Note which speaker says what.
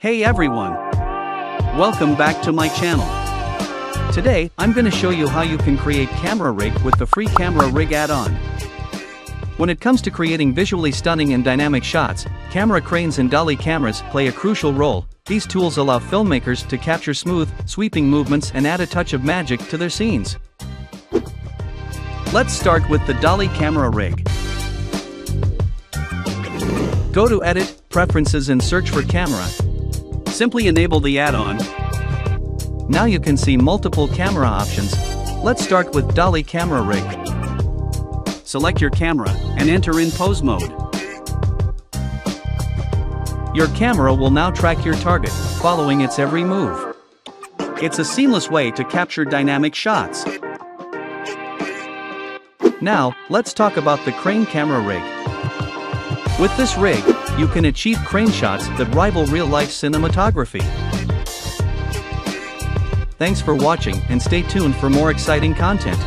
Speaker 1: Hey everyone! Welcome back to my channel. Today, I'm gonna show you how you can create camera rig with the free camera rig add-on. When it comes to creating visually stunning and dynamic shots, camera cranes and dolly cameras play a crucial role. These tools allow filmmakers to capture smooth, sweeping movements and add a touch of magic to their scenes. Let's start with the dolly camera rig. Go to Edit, Preferences and search for Camera. Simply enable the add-on. Now you can see multiple camera options. Let's start with Dolly Camera Rig. Select your camera and enter in pose mode. Your camera will now track your target, following its every move. It's a seamless way to capture dynamic shots. Now, let's talk about the crane camera rig. With this rig, you can achieve crane shots that rival real-life cinematography. Thanks for watching and stay tuned for more exciting content.